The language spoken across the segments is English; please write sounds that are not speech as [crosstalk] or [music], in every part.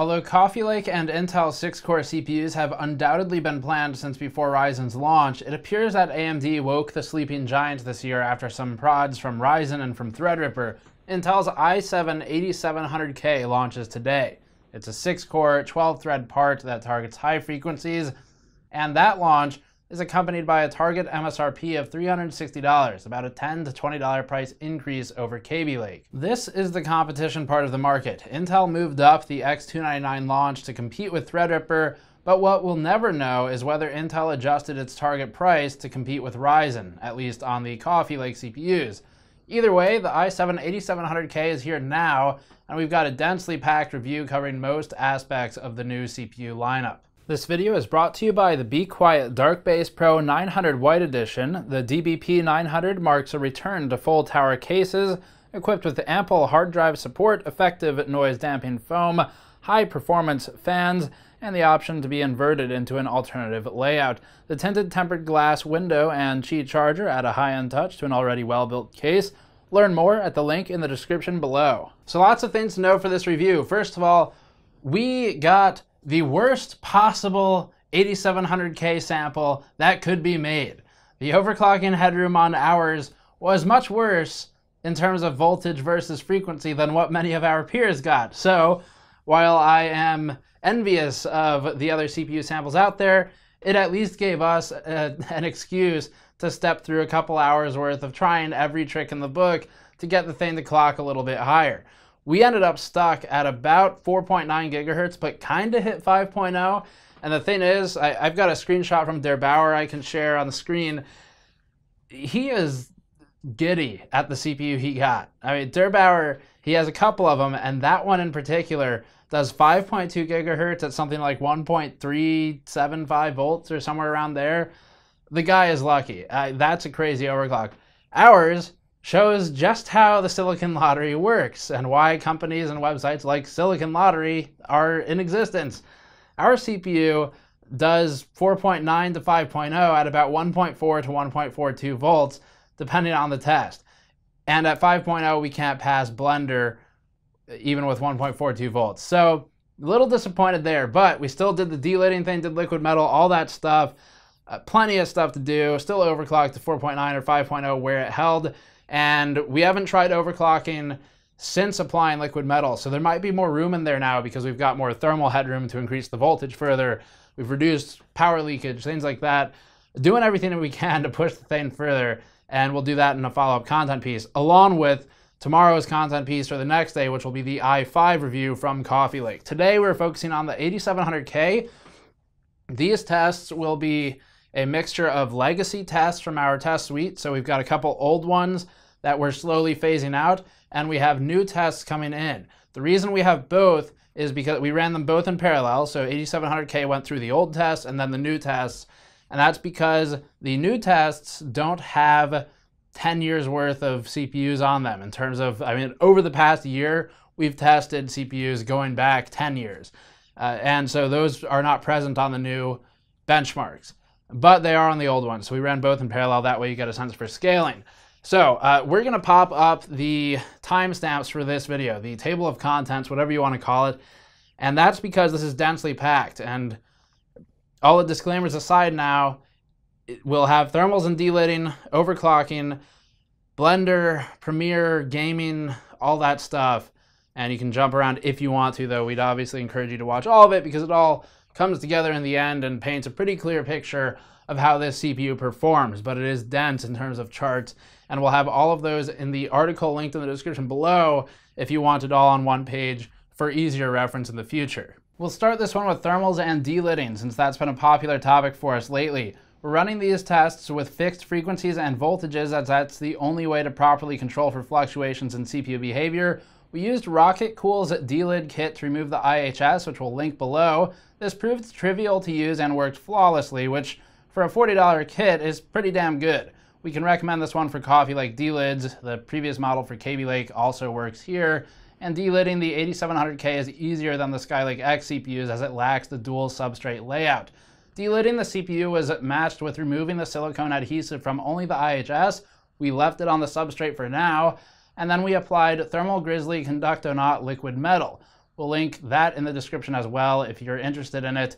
Although Coffee Lake and Intel 6-core CPUs have undoubtedly been planned since before Ryzen's launch, it appears that AMD woke the sleeping giant this year after some prods from Ryzen and from Threadripper. Intel's i7-8700K launches today. It's a 6-core, 12-thread part that targets high frequencies, and that launch is accompanied by a target MSRP of $360, about a 10 to $20 price increase over Kaby Lake. This is the competition part of the market. Intel moved up the X299 launch to compete with Threadripper, but what we'll never know is whether Intel adjusted its target price to compete with Ryzen, at least on the Coffee Lake CPUs. Either way, the i7-8700K is here now, and we've got a densely packed review covering most aspects of the new CPU lineup. This video is brought to you by the Be Quiet Dark Base Pro 900 White Edition. The DBP 900 marks a return to full tower cases, equipped with ample hard drive support, effective noise damping foam, high performance fans, and the option to be inverted into an alternative layout. The tinted tempered glass window and Qi charger add a high-end touch to an already well-built case. Learn more at the link in the description below. So lots of things to know for this review. First of all, we got the worst possible 8700K sample that could be made. The overclocking headroom on ours was much worse in terms of voltage versus frequency than what many of our peers got. So while I am envious of the other CPU samples out there, it at least gave us a, an excuse to step through a couple hours worth of trying every trick in the book to get the thing to clock a little bit higher. We ended up stuck at about 4.9 gigahertz, but kind of hit 5.0. And the thing is, I, have got a screenshot from der8auer I can share on the screen. He is giddy at the CPU he got. I mean, der8auer, he has a couple of them, and that one in particular does 5.2 gigahertz at something like 1.375 volts or somewhere around there. The guy is lucky. Uh, that's a crazy overclock. Ours shows just how the Silicon Lottery works and why companies and websites like Silicon Lottery are in existence. Our CPU does 4.9 to 5.0 at about 1.4 to 1.42 volts, depending on the test. And at 5.0, we can't pass Blender even with 1.42 volts. So a little disappointed there, but we still did the delidding thing, did liquid metal, all that stuff. Uh, plenty of stuff to do. Still overclocked to 4.9 or 5.0 where it held. And we haven't tried overclocking since applying liquid metal. So there might be more room in there now because we've got more thermal headroom to increase the voltage further. We've reduced power leakage, things like that. Doing everything that we can to push the thing further. And we'll do that in a follow-up content piece, along with tomorrow's content piece for the next day, which will be the i5 review from Coffee Lake. Today we're focusing on the 8700K. These tests will be a mixture of legacy tests from our test suite. So we've got a couple old ones that we're slowly phasing out, and we have new tests coming in. The reason we have both is because we ran them both in parallel. So 8700K went through the old tests and then the new tests. And that's because the new tests don't have 10 years worth of CPUs on them in terms of, I mean, over the past year, we've tested CPUs going back 10 years. Uh, and so those are not present on the new benchmarks, but they are on the old ones. So we ran both in parallel. That way you get a sense for scaling. So uh, we're to pop up the timestamps for this video, the table of contents, whatever you want to call it. And that's because this is densely packed. And all the disclaimers aside now, we'll have thermals and delidding, overclocking, Blender, Premiere, gaming, all that stuff. And you can jump around if you want to, though. We'd obviously encourage you to watch all of it because it all comes together in the end and paints a pretty clear picture of how this CPU performs. But it is dense in terms of charts and we'll have all of those in the article linked in the description below if you want it all on one page for easier reference in the future. We'll start this one with thermals and delidding since that's been a popular topic for us lately. We're running these tests with fixed frequencies and voltages as that's the only way to properly control for fluctuations in CPU behavior. We used Rockit Cool's delid kit to remove the IHS, which we'll link below. This proved trivial to use and worked flawlessly, which for a $40 kit is pretty damn good. We can recommend this one for Coffee Lake delids. The previous model for Kaby Lake also works here. And Delidding the 8700K is easier than the Skylake X CPUs as it lacks the dual substrate layout. Delidding the CPU was matched with removing the silicone adhesive from only the IHS. We left it on the substrate for now, and then we applied Thermal Grizzly Conductonaut liquid metal. We'll link that in the description as well if you're interested in it.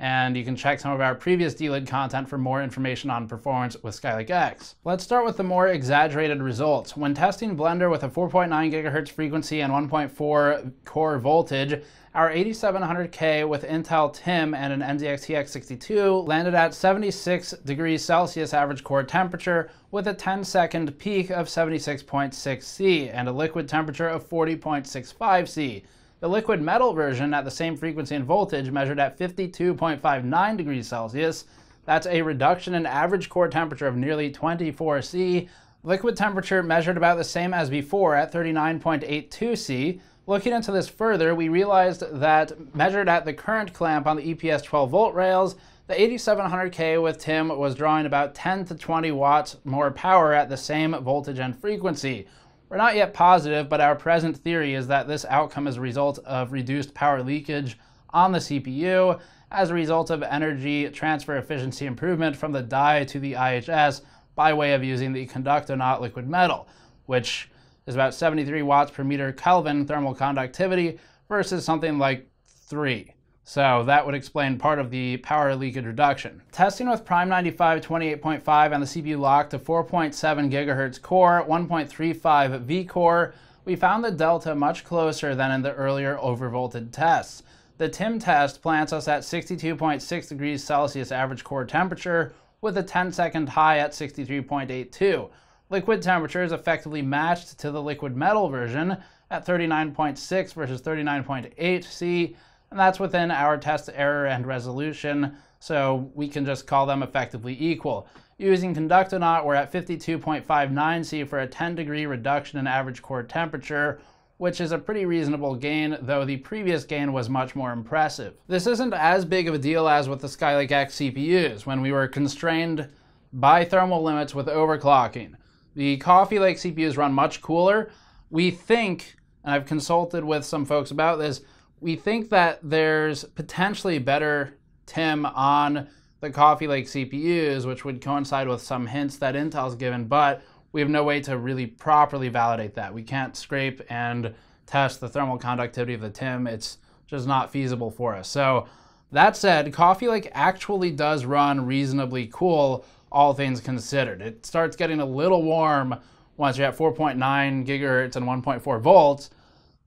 And you can check some of our previous delid content for more information on performance with Skylake X. Let's start with the more exaggerated results. When testing Blender with a 4.9 GHz frequency and 1.4 core voltage, our 8700K with Intel TIM and an NZXT X62 landed at 76 degrees Celsius average core temperature with a 10 second peak of 76.6 C and a liquid temperature of 40.65 C. The liquid metal version at the same frequency and voltage measured at 52.59 degrees Celsius. That's a reduction in average core temperature of nearly 24 C. Liquid temperature measured about the same as before at 39.82 C. Looking into this further, we realized that measured at the current clamp on the EPS 12 volt rails, the 8700K with TIM was drawing about 10 to 20 watts more power at the same voltage and frequency. We're not yet positive, but our present theory is that this outcome is a result of reduced power leakage on the CPU as a result of energy transfer efficiency improvement from the die to the IHS by way of using the Conductonaut liquid metal, which is about 73 watts per meter Kelvin thermal conductivity versus something like 3. So that would explain part of the power leakage reduction. Testing with Prime 95 28.5 and the CPU locked to 4.7 gigahertz core, 1.35 V core, we found the delta much closer than in the earlier overvolted tests. The TIM test plants us at 62.6 degrees Celsius average core temperature with a 10 second high at 63.82. Liquid temperature is effectively matched to the liquid metal version at 39.6 versus 39.8 C, and that's within our test error and resolution, so we can just call them effectively equal. Using Conductonaut, we're at 52.59 C for a 10 degree reduction in average core temperature, which is a pretty reasonable gain, though the previous gain was much more impressive. This isn't as big of a deal as with the Skylake X CPUs, when we were constrained by thermal limits with overclocking. The Coffee Lake CPUs run much cooler. We think, and I've consulted with some folks about this, we think that there's potentially better TIM on the Coffee Lake CPUs, which would coincide with some hints that Intel's given, but we have no way to really properly validate that. We can't scrape and test the thermal conductivity of the TIM. It's just not feasible for us. So that said, Coffee Lake actually does run reasonably cool all things considered. It starts getting a little warm once you're at 4.9 gigahertz and 1.4 volts,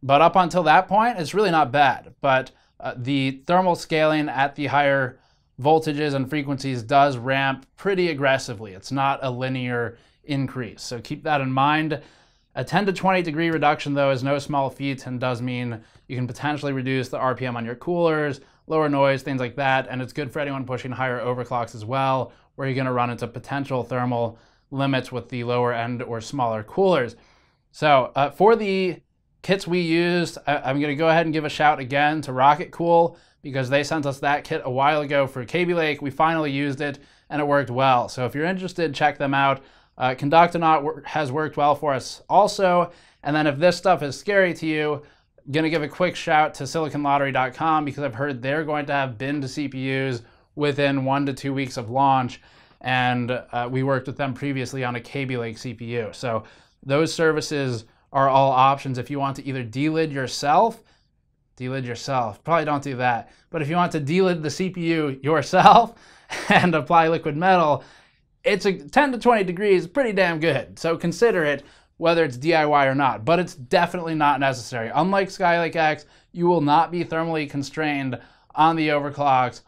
but up until that point, it's really not bad. But uh, the thermal scaling at the higher voltages and frequencies does ramp pretty aggressively. It's not a linear increase, so keep that in mind. A 10 to 20 degree reduction, though, is no small feat and does mean you can potentially reduce the RPM on your coolers, lower noise, things like that, and it's good for anyone pushing higher overclocks as well, where you're going to run into potential thermal limits with the lower end or smaller coolers. So uh, for the kits we used, I- am going to go ahead and give a shout again to Rockit Cool because they sent us that kit a while ago for Kaby Lake. We finally used it and it worked well. So if you're interested, check them out. Uh, Conductonaut has worked well for us also. And then if this stuff is scary to you, gonna give a quick shout to siliconlottery.com because I've heard they're going to have bin to CPUs within one to two weeks of launch. And uh, we worked with them previously on a Kaby Lake CPU. So those services are all options if you want to either delid yourself, delid yourself, probably don't do that. But if you want to delid the CPU yourself [laughs] and apply liquid metal, it's a 10 to 20 degrees, pretty damn good. So consider it whether it's DIY or not, but it's definitely not necessary. Unlike Skylake X, you will not be thermally constrained on the overclocks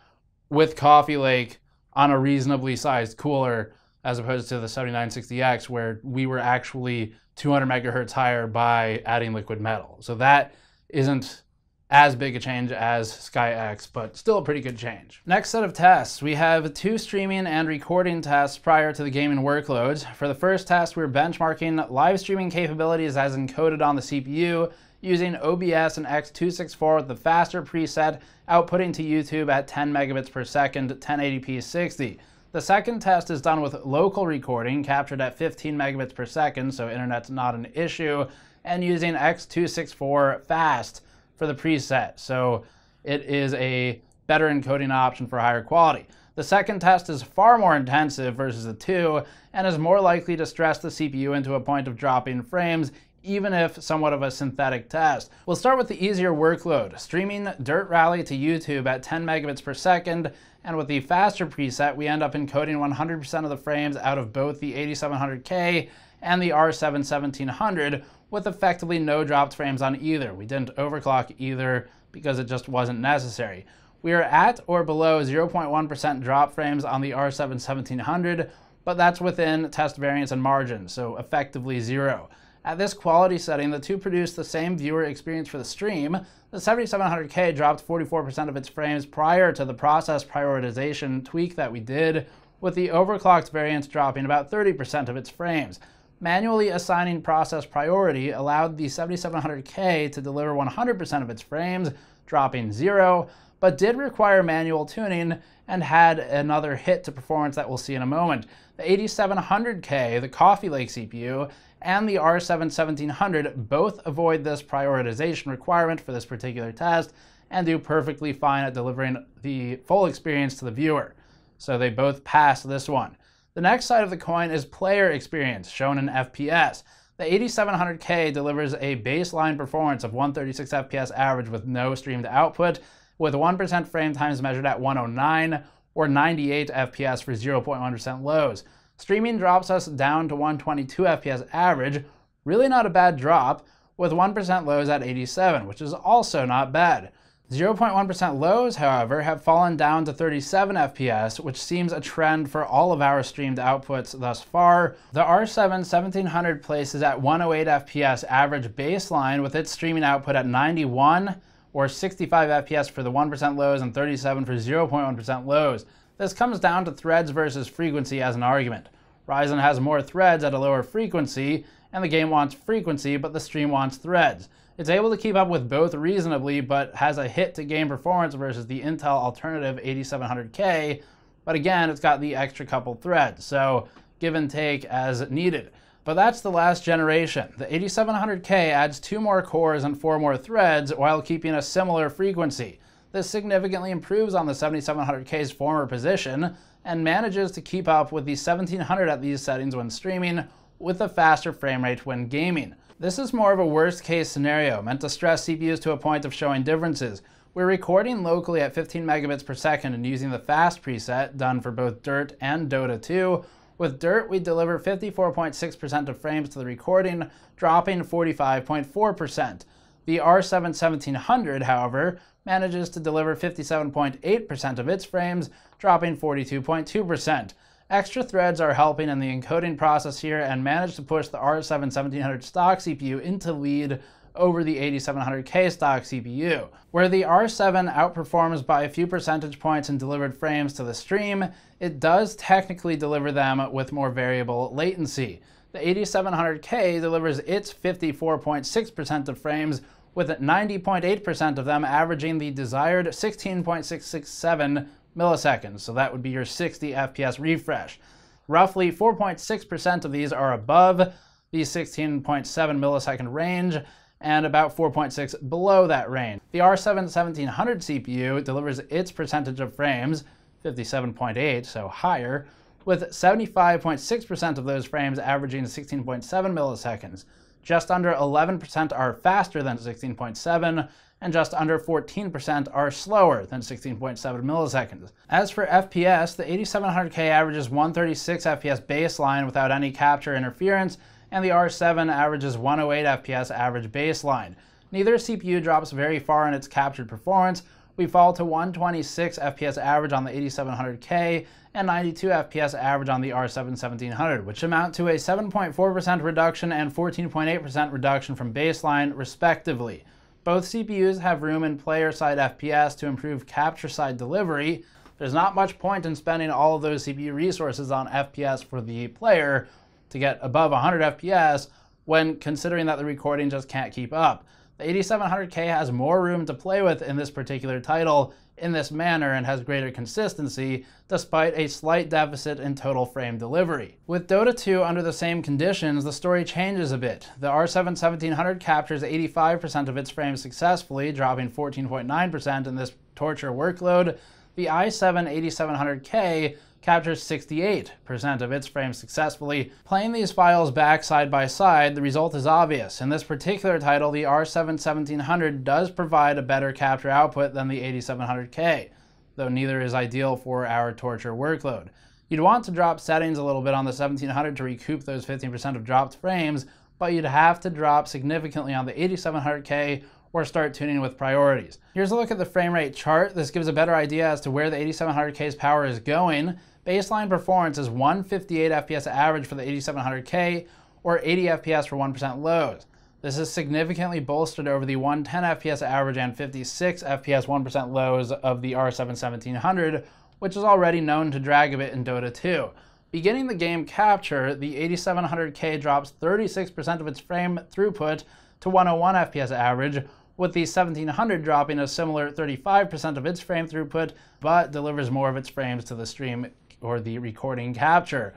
with Coffee Lake on a reasonably sized cooler as opposed to the 7960X where we were actually 200 megahertz higher by adding liquid metal. So that isn't as big a change as SkyX, but still a pretty good change. Next set of tests, we have two streaming and recording tests prior to the gaming workloads. For the first test, we're benchmarking live streaming capabilities as encoded on the CPU using OBS and X264 with the faster preset, outputting to YouTube at 10 megabits per second, 1080p 60. The second test is done with local recording captured at 15 megabits per second, so internet's not an issue, and using X264 fast for the preset. So it is a better encoding option for higher quality. The second test is far more intensive versus the two and is more likely to stress the CPU into a point of dropping frames even if somewhat of a synthetic test. We'll start with the easier workload, streaming Dirt Rally to YouTube at 10 megabits per second, and with the faster preset, we end up encoding 100% of the frames out of both the 8700K and the R7 1700 with effectively no dropped frames on either. We didn't overclock either because it just wasn't necessary. We are at or below 0.1% drop frames on the R7 1700, but that's within test variance and margin, so effectively zero. At this quality setting, the two produce the same viewer experience for the stream. The 7700K dropped 44% of its frames prior to the process prioritization tweak that we did, with the overclocked variant dropping about 30% of its frames. Manually assigning process priority allowed the 7700K to deliver 100% of its frames, dropping zero, but did require manual tuning and had another hit to performance that we'll see in a moment. The 8700K, the Coffee Lake CPU, and the R7 1700 both avoid this prioritization requirement for this particular test and do perfectly fine at delivering the full experience to the viewer. So they both pass this one. The next side of the coin is player experience, shown in FPS. The 8700K delivers a baseline performance of 136 FPS average with no streamed output, with 1% frame times measured at 109 or 98 FPS for 0.1% lows. Streaming drops us down to 122 FPS average, really not a bad drop, with 1% lows at 87, which is also not bad. 0.1% lows, however, have fallen down to 37 FPS, which seems a trend for all of our streamed outputs thus far. The R7 1700 places at 108 FPS average baseline with its streaming output at 91 or 65 FPS for the 1% lows and 37 for 0.1% lows. This comes down to threads versus frequency as an argument. Ryzen has more threads at a lower frequency, and the game wants frequency, but the stream wants threads. It's able to keep up with both reasonably, but has a hit to game performance versus the Intel alternative 8700K, but again, it's got the extra couple threads, so give and take as needed. But that's the last generation. The 8700K adds two more cores and four more threads while keeping a similar frequency. This significantly improves on the 7700K's former position and manages to keep up with the 1700 at these settings when streaming with a faster frame rate when gaming. This is more of a worst case scenario, meant to stress CPUs to a point of showing differences. We're recording locally at 15 megabits per second and using the fast preset done for both Dirt and Dota 2, with Dirt, we deliver 54.6% of frames to the recording, dropping 45.4%. The R7 1700, however, manages to deliver 57.8% of its frames, dropping 42.2%. Extra threads are helping in the encoding process here and manage to push the R7 1700 stock CPU into lead over the 8700K stock CPU. Where the R7 outperforms by a few percentage points in delivered frames to the stream, it does technically deliver them with more variable latency. The 8700K delivers its 54.6% of frames with 90.8% of them averaging the desired 16.667 milliseconds, so that would be your 60 FPS refresh. Roughly 4.6% of these are above the 16.7 millisecond range, and about 4.6 below that range. The R7 1700 CPU delivers its percentage of frames, 57.8, so higher, with 75.6% of those frames averaging 16.7 milliseconds. Just under 11% are faster than 16.7, and just under 14% are slower than 16.7 milliseconds. As for FPS, the 8700K averages 136 FPS baseline without any capture interference, and the R7 averages 108 FPS average baseline. Neither CPU drops very far in its captured performance. We fall to 126 FPS average on the 8700K and 92 FPS average on the R7 1700, which amount to a 7.4% reduction and 14.8% reduction from baseline, respectively. Both CPUs have room in player side FPS to improve capture side delivery. There's not much point in spending all of those CPU resources on FPS for the player to get above 100 FPS when considering that the recording just can't keep up. The 8700K has more room to play with in this particular title in this manner and has greater consistency, despite a slight deficit in total frame delivery. With Dota 2 under the same conditions, the story changes a bit. The R7 1700 captures 85% of its frames successfully, dropping 14.9% in this torture workload. The i7 8700K captures 68% of its frames successfully. Playing these files back side by side, the result is obvious. In this particular title, the R7 1700 does provide a better capture output than the 8700K, though neither is ideal for our torture workload. You'd want to drop settings a little bit on the 1700 to recoup those 15% of dropped frames, but you'd have to drop significantly on the 8700K or start tuning with priorities. Here's a look at the frame rate chart. This gives a better idea as to where the 8700K's power is going. Baseline performance is 158 FPS average for the 8700K or 80 FPS for 1% lows. This is significantly bolstered over the 110 FPS average and 56 FPS 1% lows of the R7 1700, which is already known to drag a bit in Dota 2. Beginning the game capture, the 8700K drops 36% of its frame throughput to 101 FPS average, with the 1700 dropping a similar 35% of its frame throughput, but delivers more of its frames to the stream or the recording capture.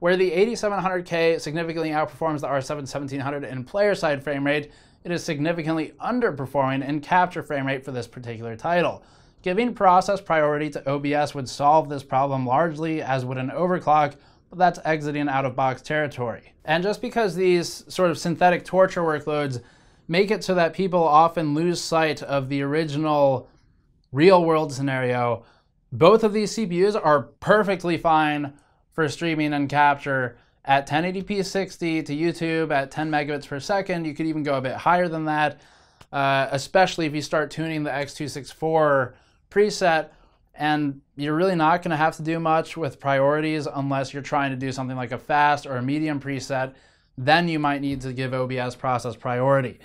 Where the 8700K significantly outperforms the R7 1700 in player side frame rate, it is significantly underperforming in capture frame rate for this particular title. Giving process priority to OBS would solve this problem largely, as would an overclock, but that's exiting out of box territory. And just because these sort of synthetic torture workloads make it so that people often lose sight of the original real world scenario, both of these CPUs are perfectly fine for streaming and capture at 1080p 60 to YouTube at 10 megabits per second. You could even go a bit higher than that, uh, especially if you start tuning the X264 preset. And you're really not going to have to do much with priorities unless you're trying to do something like a fast or a medium preset. Then you might need to give OBS process priority.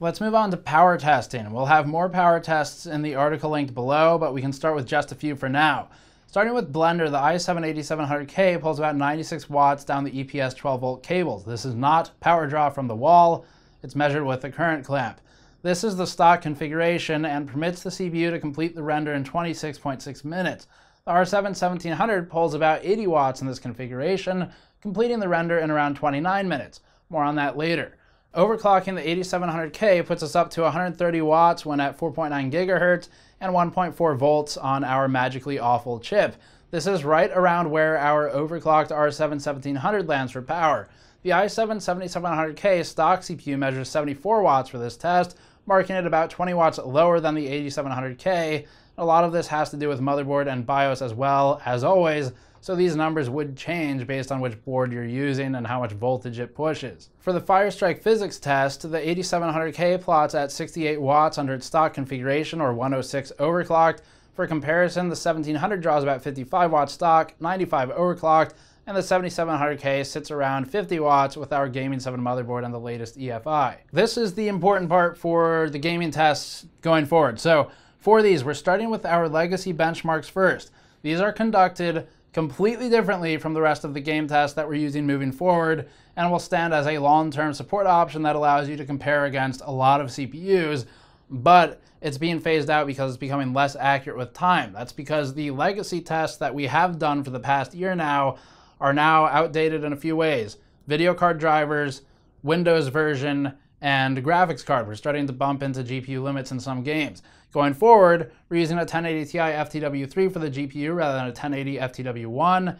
Let's move on to power testing. We'll have more power tests in the article linked below, but we can start with just a few for now. Starting with Blender, the i7-8700K pulls about 96 watts down the EPS 12 volt cables. This is not power draw from the wall, it's measured with the current clamp. This is the stock configuration and permits the CPU to complete the render in 26.6 minutes. The R7 1700 pulls about 80 watts in this configuration, completing the render in around 29 minutes. More on that later. Overclocking the 8700K puts us up to 130 watts when at 4.9 gigahertz and 1.4 volts on our magically awful chip. This is right around where our overclocked R7 1700 lands for power. The i7 7700K stock CPU measures 74 watts for this test, marking it about 20 watts lower than the 8700K. A lot of this has to do with motherboard and BIOS as well, as always, so these numbers would change based on which board you're using and how much voltage it pushes. For the Firestrike physics test, the 8700K plots at 68 watts under its stock configuration or 106 overclocked. For comparison, the 1700 draws about 55 watts stock, 95 overclocked, and the 7700K sits around 50 watts with our Gaming 7 motherboard and the latest EFI. This is the important part for the gaming tests going forward. So for these, we're starting with our legacy benchmarks first. These are conducted completely differently from the rest of the game tests that we're using moving forward and will stand as a long-term support option that allows you to compare against a lot of CPUs, but it's being phased out because it's becoming less accurate with time. That's because the legacy tests that we have done for the past year now are now outdated in a few ways. Video card drivers, Windows version, and graphics card. We're starting to bump into GPU limits in some games. Going forward, we're using a 1080 Ti FTW3 for the GPU rather than a 1080 FTW1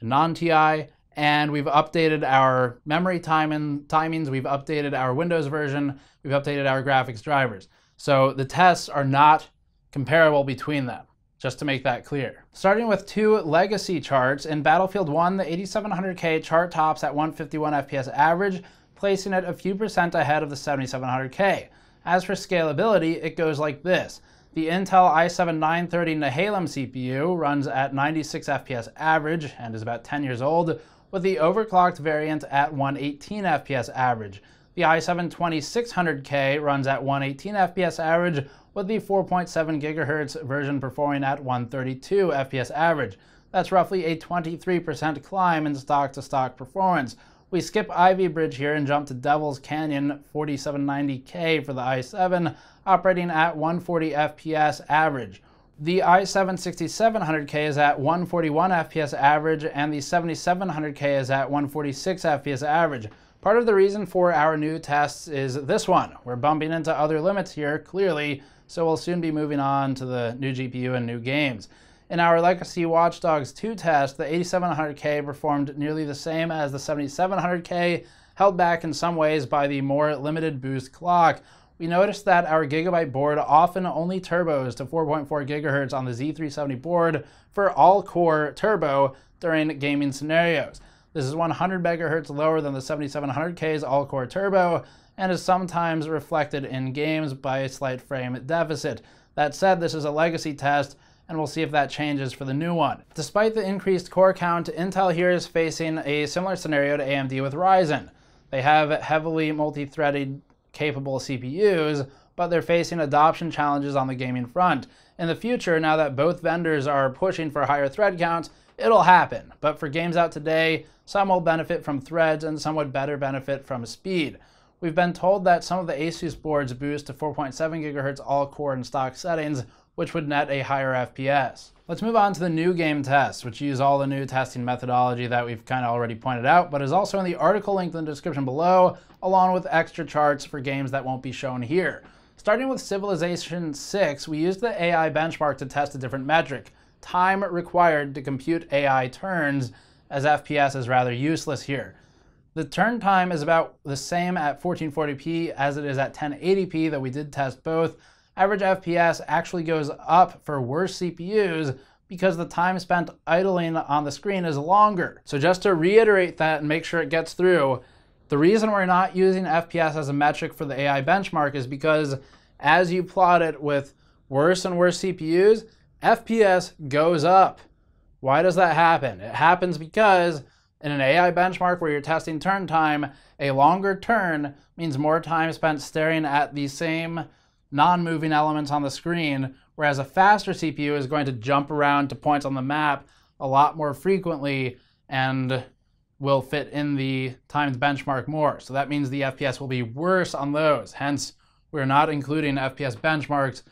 non-TI, and we've updated our memory time and timings, we've updated our Windows version, we've updated our graphics drivers. So the tests are not comparable between them, just to make that clear. Starting with two legacy charts, in Battlefield 1, the 8700K chart tops at 151 FPS average, placing it a few percent ahead of the 7700K. As for scalability, it goes like this. The Intel i7-930 Nehalem CPU runs at 96 FPS average and is about 10 years old, with the overclocked variant at 118 FPS average. The i7-2600K runs at 118 FPS average, with the 4.7 GHz version performing at 132 FPS average. That's roughly a 23% climb in stock-to-stock -stock performance, we skip Ivy Bridge here and jump to Devil's Canyon 4790K for the i7, operating at 140 FPS average. The i7-6700K is at 141 FPS average, and the 7700K is at 146 FPS average. Part of the reason for our new tests is this one. We're bumping into other limits here, clearly, so we'll soon be moving on to the new GPU and new games. In our Legacy Watch Dogs 2 test, the 8700K performed nearly the same as the 7700K, held back in some ways by the more limited boost clock. We noticed that our Gigabyte board often only turbos to 4.4 GHz on the Z370 board for all-core turbo during gaming scenarios. This is 100 MHz lower than the 7700K's all-core turbo and is sometimes reflected in games by a slight frame deficit. That said, this is a legacy test, and we'll see if that changes for the new one. Despite the increased core count, Intel here is facing a similar scenario to AMD with Ryzen. They have heavily multi-threaded capable CPUs, but they're facing adoption challenges on the gaming front. In the future, now that both vendors are pushing for higher thread counts, it'll happen. But for games out today, some will benefit from threads and some would better benefit from speed. We've been told that some of the Asus boards boost to 4.7 GHz all-core and stock settings, which would net a higher FPS. Let's move on to the new game tests, which use all the new testing methodology that we've kind of already pointed out, but is also in the article linked in the description below, along with extra charts for games that won't be shown here. Starting with Civilization 6, we used the AI benchmark to test a different metric, time required to compute AI turns, as FPS is rather useless here. The turn time is about the same at 1440p as it is at 1080p, though we did test both. Average FPS actually goes up for worse CPUs because the time spent idling on the screen is longer. So just to reiterate that and make sure it gets through, the reason we're not using FPS as a metric for the AI benchmark is because as you plot it with worse and worse CPUs, FPS goes up. Why does that happen? It happens because in an AI benchmark where you're testing turn time, a longer turn means more time spent staring at the same non-moving elements on the screen, whereas a faster CPU is going to jump around to points on the map a lot more frequently and will fit in the timed benchmark more. So that means the FPS will be worse on those. Hence, we're not including FPS benchmarks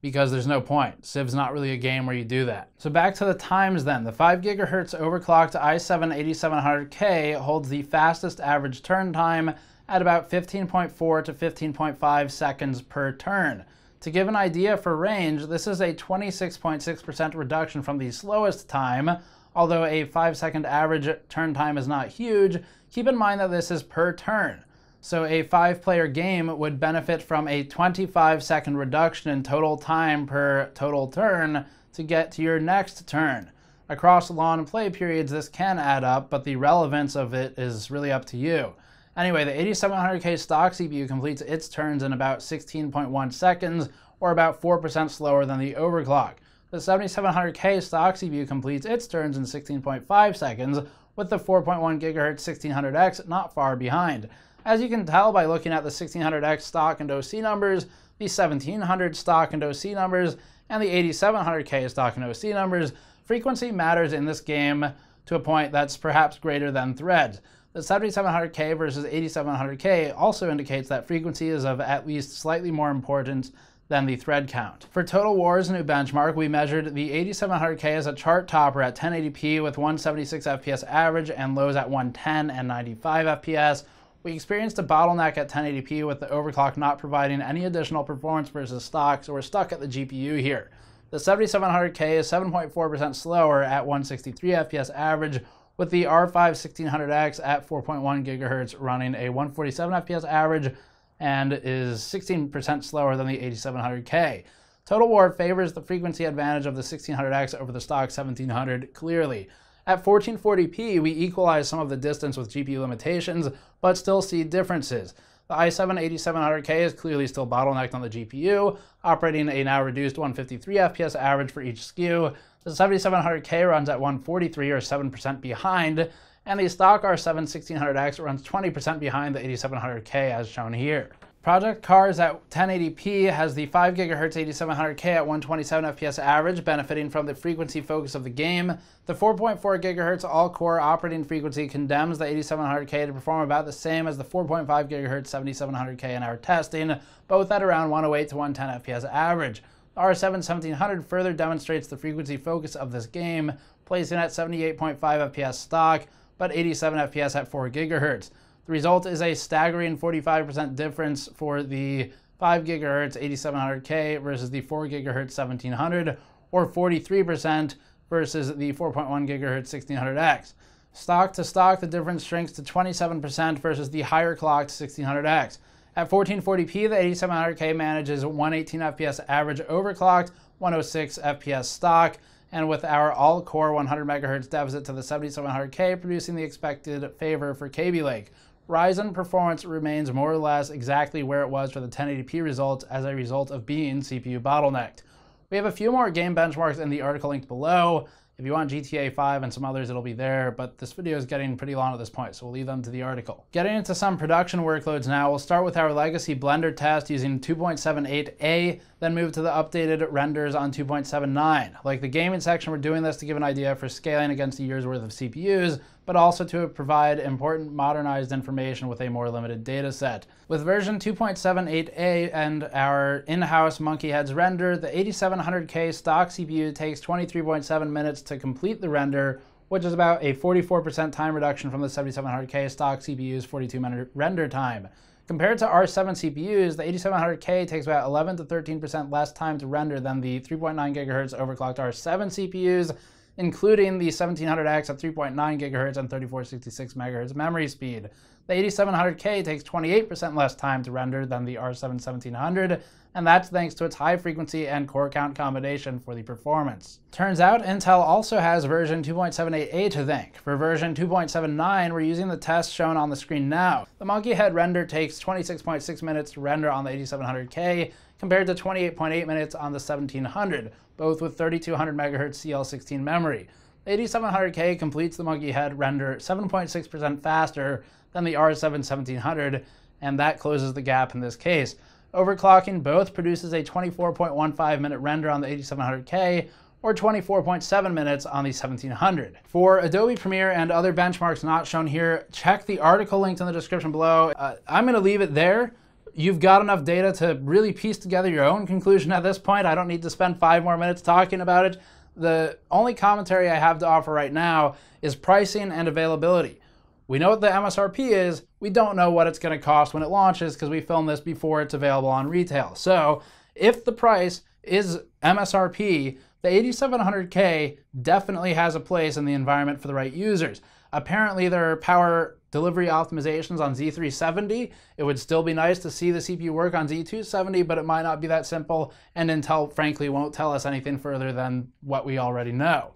because there's no point. Civ's not really a game where you do that. So back to the times then. The 5 gigahertz overclocked i7-8700K holds the fastest average turn time at about 15.4 to 15.5 seconds per turn. To give an idea for range, this is a 26.6% reduction from the slowest time. Although a 5 second average turn time is not huge, keep in mind that this is per turn. So a five player game would benefit from a 25 second reduction in total time per total turn to get to your next turn. Across long play periods, this can add up, but the relevance of it is really up to you. Anyway, the 8700K stock CPU completes its turns in about 16.1 seconds, or about 4% slower than the overclock. The 7700K stock CPU completes its turns in 16.5 seconds, with the 4.1 GHz 1600X not far behind. As you can tell by looking at the 1600X stock and OC numbers, the 1700 stock and OC numbers, and the 8700K stock and OC numbers, frequency matters in this game to a point that's perhaps greater than threads. The 7700K versus 8700K also indicates that frequency is of at least slightly more importance than the thread count. For Total War's new benchmark, we measured the 8700K as a chart topper at 1080p with 176 FPS average and lows at 110 and 95 FPS, we experienced a bottleneck at 1080p with the overclock not providing any additional performance versus stock, so we're stuck at the GPU here. The 7700K is 7.4% slower at 163 FPS average, with the R5 1600X at 4.1 gigahertz running a 147 FPS average and is 16% slower than the 8700K. Total War favors the frequency advantage of the 1600X over the stock 1700 clearly. At 1440p, we equalize some of the distance with GPU limitations, but still see differences. The i7-8700K is clearly still bottlenecked on the GPU, operating a now reduced 153 FPS average for each SKU. The 7700K runs at 143 or 7% behind, and the stock R7 1600X runs 20% behind the 8700K as shown here. Project Cars at 1080p has the 5 GHz 8700K at 127 FPS average, benefiting from the frequency focus of the game. The 4.4 GHz all-core operating frequency condemns the 8700K to perform about the same as the 4.5 GHz 7700K in our testing, both at around 108 to 110 FPS average. The R7 1700 further demonstrates the frequency focus of this game, placing at 78.5 FPS stock, but 87 FPS at 4 GHz. The result is a staggering 45% difference for the 5 GHz 8700K versus the 4 GHz 1700, or 43% versus the 4.1 gigahertz 1600X. Stock to stock, the difference shrinks to 27% versus the higher clocked 1600X. At 1440p, the 8700K manages 118 FPS average overclocked, 106 FPS stock, and with our all-core 100 MHz deficit to the 7700K producing the expected favor for Kaby Lake. Ryzen performance remains more or less exactly where it was for the 1080p results as a result of being CPU bottlenecked. We have a few more game benchmarks in the article linked below. If you want GTA 5 and some others, it'll be there, but this video is getting pretty long at this point, so we'll leave them to the article. Getting into some production workloads now, we'll start with our legacy Blender test using 2.78a, then move to the updated renders on 2.79. Like the gaming section, we're doing this to give an idea for scaling against a year's worth of CPUs, but also to provide important modernized information with a more limited data set. With version 2.78a and our in-house Monkey Heads render, the 8700K stock CPU takes 23.7 minutes to complete the render, which is about a 44% time reduction from the 7700K stock CPU's 42 minute render time. Compared to R7 CPUs, the 8700K takes about 11 to 13% less time to render than the 3.9 GHz overclocked R7 CPUs, including the 1700X at 3.9 GHz and 3466 MHz memory speed. The 8700K takes 28% less time to render than the R7 1700, and that's thanks to its high frequency and core count combination for the performance. Turns out Intel also has version 2.78a to thank. For version 2.79, we're using the test shown on the screen now. The monkey head render takes 26.6 minutes to render on the 8700K compared to 28.8 minutes on the 1700, both with 3200 MHz CL16 memory. The 8700K completes the monkey head render 7.6% faster than the R7 1700, and that closes the gap in this case. Overclocking both produces a 24.15 minute render on the 8700K or 24.7 minutes on the 1700. For Adobe Premiere and other benchmarks not shown here, check the article linked in the description below. Uh, I'm gonna leave it there. You've got enough data to really piece together your own conclusion at this point. I don't need to spend five more minutes talking about it. The only commentary I have to offer right now is pricing and availability. We know what the MSRP is. We don't know what it's going to cost when it launches because we filmed this before it's available on retail. So if the price is MSRP, the 8700K definitely has a place in the environment for the right users. Apparently there are power delivery optimizations on Z370. It would still be nice to see the CPU work on Z270, but it might not be that simple, and Intel frankly won't tell us anything further than what we already know.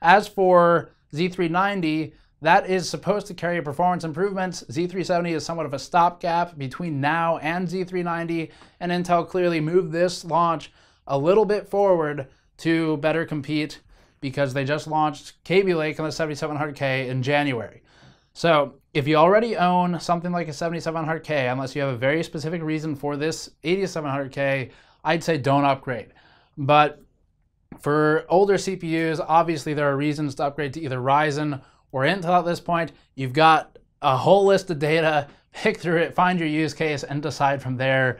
As for Z390, that is supposed to carry performance improvements. Z370 is somewhat of a stopgap between now and Z390, and Intel clearly moved this launch a little bit forward to better compete because they just launched Kaby Lake on the 7700K in January. So if you already own something like a 7700K, unless you have a very specific reason for this 8700K, I'd say don't upgrade. But for older CPUs, obviously there are reasons to upgrade to either Ryzen or Intel at this point. You've got a whole list of data, [laughs] pick through it, find your use case, and decide from there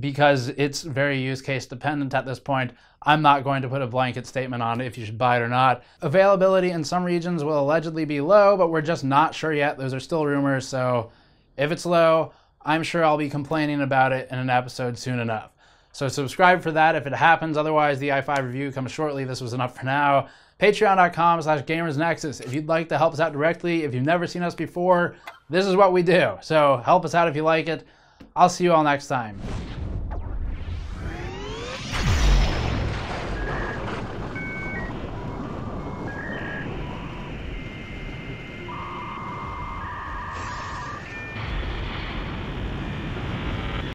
because it's very use case dependent at this point. I'm not going to put a blanket statement on if you should buy it or not. Availability in some regions will allegedly be low, but we're just not sure yet. Those are still rumors, so if it's low, I'm sure I'll be complaining about it in an episode soon enough. So subscribe for that if it happens. Otherwise, the i5 review comes shortly. This was enough for now. Patreon.com slash GamersNexus. If you'd like to help us out directly, if you've never seen us before, this is what we do. So help us out if you like it. I'll see you all next time.